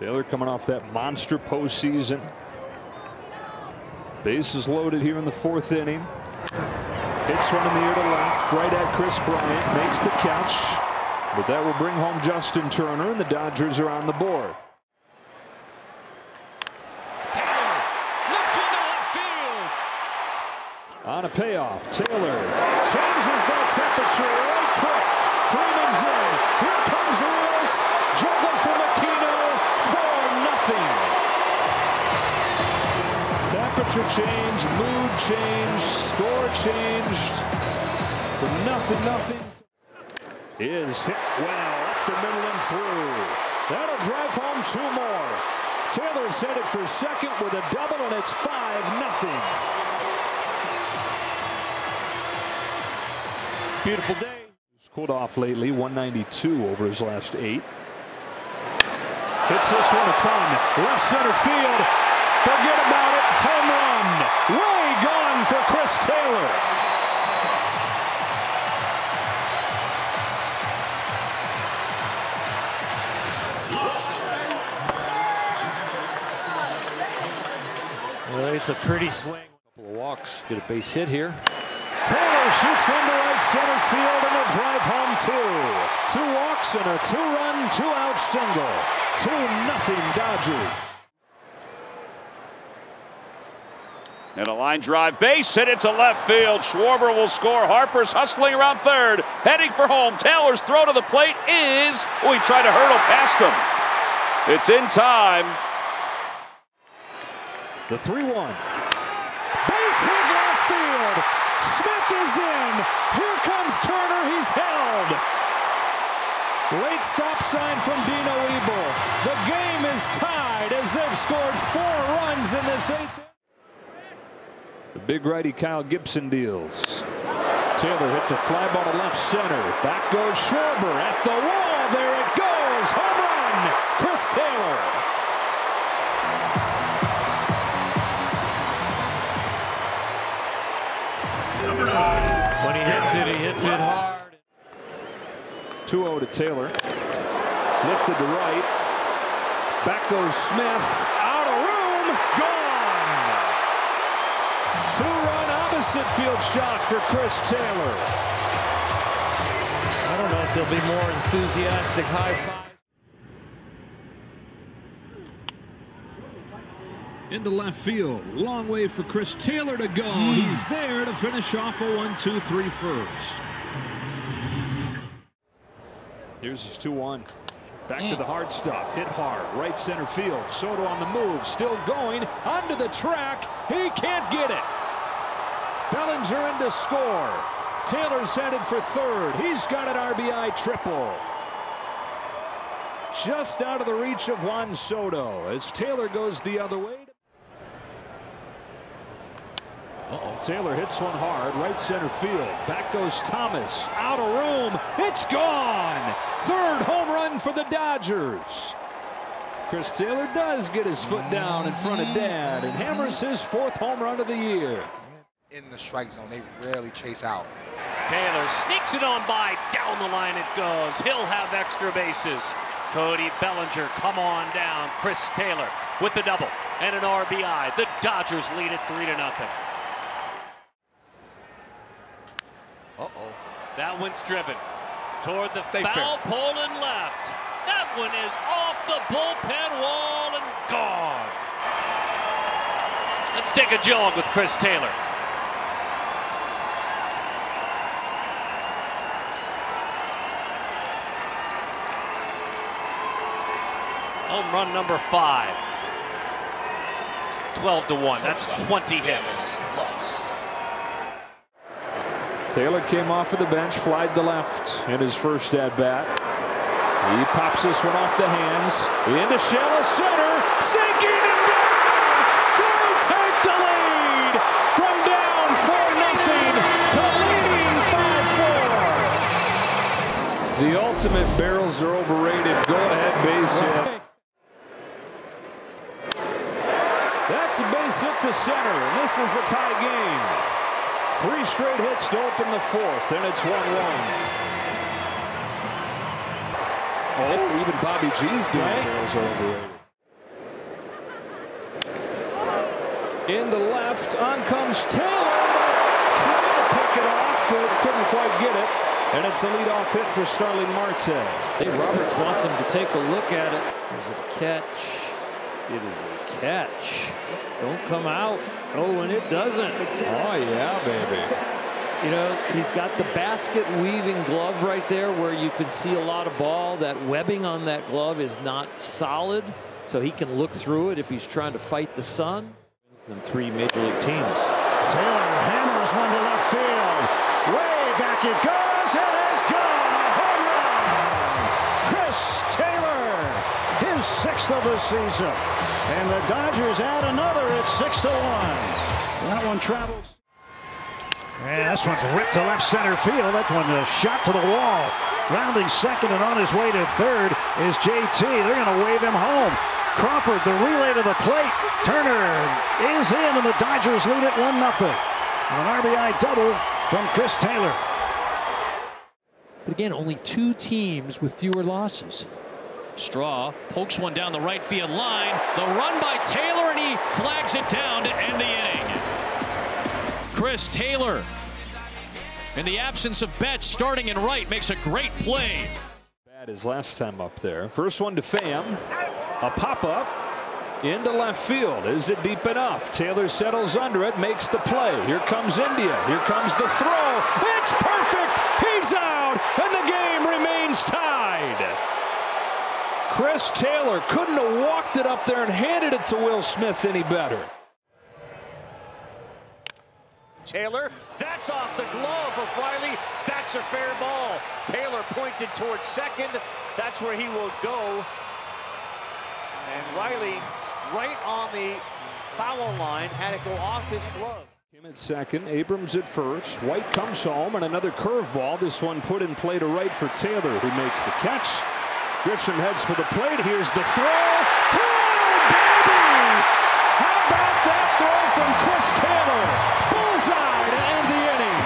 Taylor coming off that monster postseason. Bases loaded here in the fourth inning. Hits one in the air to left, right at Kris Bryant, makes the catch. But that will bring home Justin Turner, and the Dodgers are on the board. Taylor, looks into left field. On a payoff, Taylor changes that temperature right quick. Freeman's in. Temperature change, mood change, score changed. From nothing, nothing. Is hit well up the middle and through. That'll drive home two more. Taylor's headed for second with a double, and it's 5 nothing. Beautiful day. He's cooled off lately, 192 over his last eight. Hits this one a ton. Left center field. Forget about it. Home run. Way gone for Chris Taylor. Well, it's a pretty swing. Couple of walks, get a base hit here. Taylor shoots one to right center field and a drive home two. Two walks and a two-run, two-out single. Two nothing Dodgers. And a line drive base hit into left field. Schwarber will score. Harper's hustling around third, heading for home. Taylor's throw to the plate is. Oh, he tried to hurdle past him. It's in time. The 3 1. Base hit left field. Smith is in. Here comes Turner. He's held. Late stop sign from Dino Ebel. The game is tied as they've scored four runs in this eighth. The big righty Kyle Gibson deals. Taylor hits a fly ball to left center. Back goes Schwarber at the wall. There it goes. Home run. Chris Taylor. When he hits it, he hits it hard. 2-0 to Taylor. Lifted to right. Back goes Smith. Out Two-run opposite field shot for Chris Taylor. I don't know if there'll be more enthusiastic high five. Into left field. Long way for Chris Taylor to go. Hmm. He's there to finish off a 1-2-3 first. Here's his 2-1. Back to the hard stuff. Hit hard. Right center field. Soto on the move. Still going. Onto the track. He can't get it. Bellinger in to score. Taylor's headed for third. He's got an RBI triple. Just out of the reach of Juan Soto as Taylor goes the other way. Uh-oh. Taylor hits one hard, right center field. Back goes Thomas. Out of room. It's gone. Third for the Dodgers. Chris Taylor does get his foot down in front of Dad and hammers his fourth home run of the year. In the strike zone, they rarely chase out. Taylor sneaks it on by. Down the line it goes. He'll have extra bases. Cody Bellinger, come on down. Chris Taylor with the double and an RBI. The Dodgers lead it 3 to nothing. Uh-oh. That one's driven toward the Stay foul fair. pole and left. That one is off the bullpen wall and gone. Let's take a jog with Chris Taylor. Home run number five. 12 to 1. That's 20 hits. Taylor came off of the bench, flied the left in his first at bat. He pops this one off the hands. Into shallow center. Sinking and down. They take the lead from down 4 nothing to leading 5 4. The ultimate barrels are overrated. Go ahead, base hit. That's a base hit to center, and this is a tie game. Three straight hits to open the fourth, and it's 1-1. Oh, even Bobby G's doing right. the left, on comes Taylor. Trying to pick it off, but couldn't quite get it. And it's a leadoff hit for Starling Marte. I think Roberts wants him to take a look at it. There's a catch. It is a catch. Don't come out. Oh, and it doesn't. Oh, yeah, baby. You know, he's got the basket weaving glove right there where you can see a lot of ball. That webbing on that glove is not solid, so he can look through it if he's trying to fight the sun. Than three major league teams. Taylor hammers one to left field. Way back it goes. Of the season. And the Dodgers add another at six to one. That one travels. And this one's ripped to left center field. That one a shot to the wall. Rounding second and on his way to third is JT. They're going to wave him home. Crawford, the relay to the plate. Turner is in, and the Dodgers lead it 1 0. An RBI double from Chris Taylor. But again, only two teams with fewer losses. Straw pokes one down the right field line. The run by Taylor, and he flags it down to end the inning. Chris Taylor, in the absence of Betts, starting in right, makes a great play. Bad his last time up there. First one to Pham. A pop up into left field. Is it deep enough? Taylor settles under it, makes the play. Here comes India. Here comes the throw. It's perfect. He's out, and the game remains tied. Chris Taylor couldn't have walked it up there and handed it to Will Smith any better. Taylor, that's off the glove of Riley. That's a fair ball. Taylor pointed towards second. That's where he will go. And Riley, right on the foul line, had it go off his glove. Him at second, Abrams at first. White comes home and another curveball. This one put in play to right for Taylor, who makes the catch. Grisham heads for the plate. Here's the throw. Oh, baby! How about that throw from Chris Taylor? Bullseye to end the inning.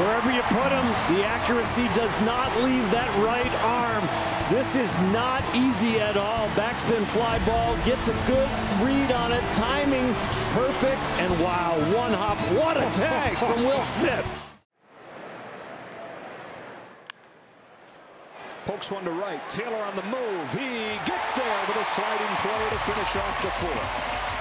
Wherever you put him, the accuracy does not leave that right arm. This is not easy at all. Backspin fly ball gets a good read on it. Timing perfect. And wow, one hop. What a tag from Will Smith. Pokes one to right. Taylor on the move. He gets there with a sliding play to finish off the fourth.